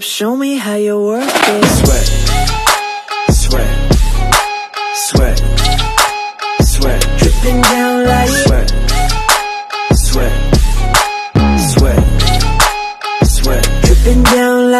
Show me how you work it. Sweat, sweat, sweat, sweat. Dripping down like sweat, sweat, sweat, sweat. Dripping down like.